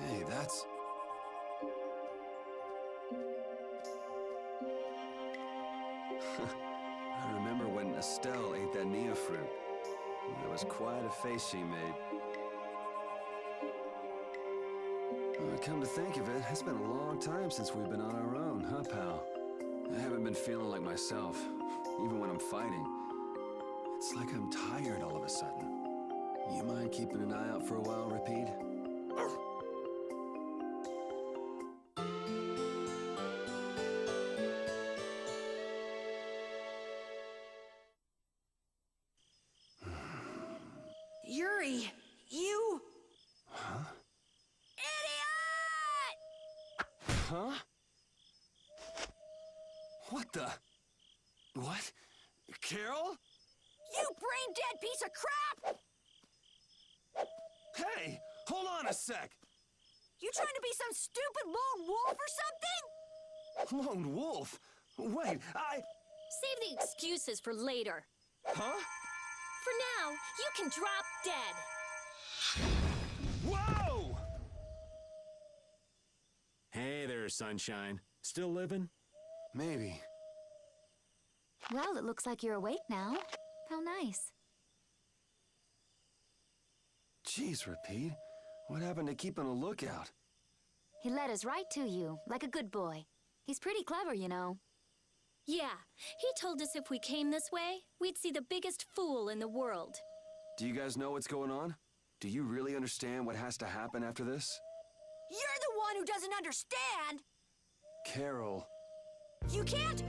Hey, that's... I remember when Estelle ate that Nia fruit. That was quite a face she made. Well, come to think of it, it's been a long time since we've been on our own, huh, pal? I haven't been feeling like myself, even when I'm fighting. It's like I'm tired all of a sudden. You mind keeping an eye out for a while, Repede? Huh? What the? What? Karol? You brain-dead piece of crap! Hey, hold on a sec. You trying to be some stupid lone wolf or something? Lone wolf? Wait, I... Save the excuses for later. Huh? For now, you can drop dead. There, Sunshine. Still living? Maybe. Well, it looks like you're awake now. How nice. Jeez, Repede. What happened to keeping a lookout? He led us right to you, like a good boy. He's pretty clever, you know. Yeah, he told us if we came this way, we'd see the biggest fool in the world. Do you guys know what's going on? Do you really understand what has to happen after this? You're the one who doesn't understand! Karol. You can't...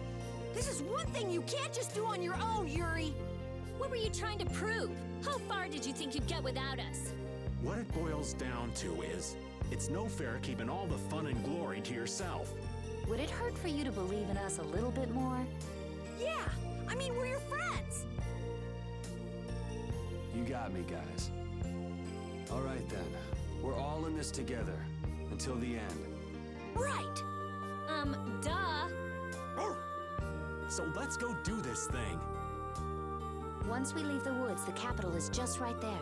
This is one thing you can't just do on your own, Yuri! What were you trying to prove? How far did you think you'd get without us? What it boils down to is, it's no fair keeping all the fun and glory to yourself. Would it hurt for you to believe in us a little bit more? Yeah, I mean, we're your friends! You got me, guys. All right, then. We're all in this together. Until the end. Right! Um, duh. So let's go do this thing. Once we leave the woods, the capital is just right there.